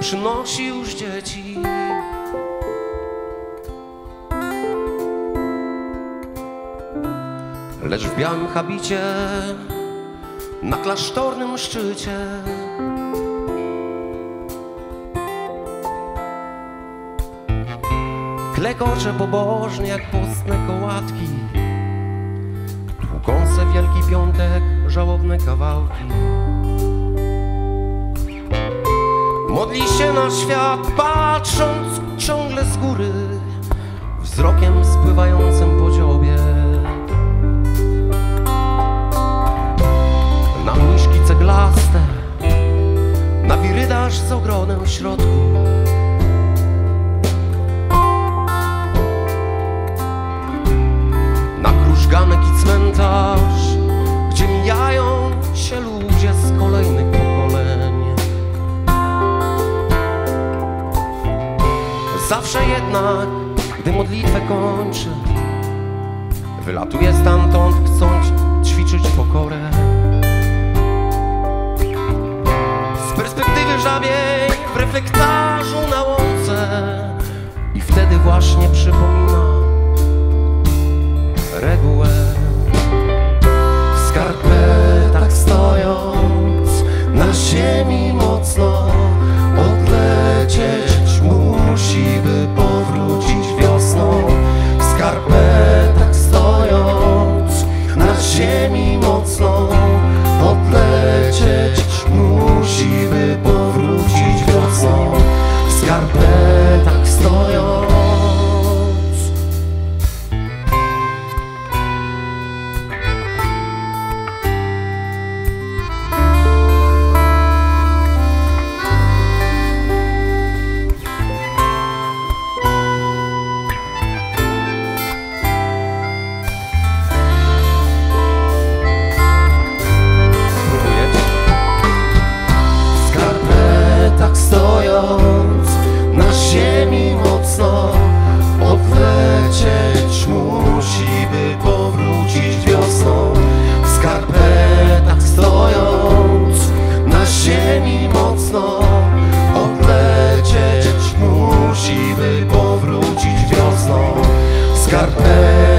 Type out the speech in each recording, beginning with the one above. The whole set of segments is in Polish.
przynosi już dzieci. Lecz w białym habicie na klasztornym szczycie Klekocze pobożnie jak postne kołatki Tłukące Wielki Piątek żałobne kawałki Modli się na świat, patrząc ciągle z góry Wzrokiem spływającym po dziobie. Na mniszki ceglaste Na wirydarz z ogrodem w środku Zawsze jednak, gdy modlitwę kończy Wylatuje stamtąd, chcąc ćwiczyć pokorę. Z perspektywy żabiej w reflektarzu na łące I wtedy właśnie przypomina skarpetach stojąc Odlecieć musi, by powrócić wiosną. W skarpetach stojąc na ziemi mocno Odlecieć. Musi, by powrócić wiosną. W skarpetach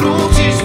Lucis